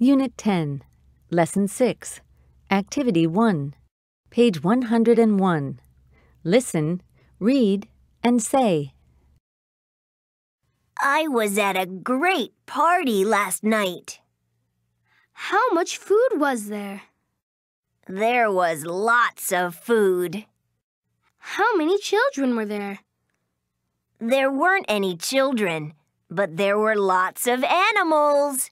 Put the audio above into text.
Unit 10, Lesson 6, Activity 1, page 101. Listen, read, and say. I was at a great party last night. How much food was there? There was lots of food. How many children were there? There weren't any children, but there were lots of animals.